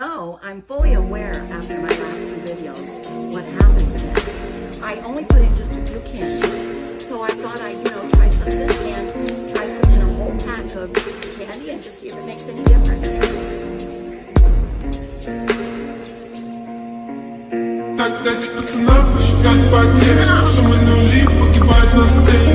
know I'm fully aware after my last two videos what happens next. I only put in just a few candies, so I thought I'd, you know, try some of this and try putting in a whole pack of candy and just see if it makes any difference. Так дайте пацанам нули на сцене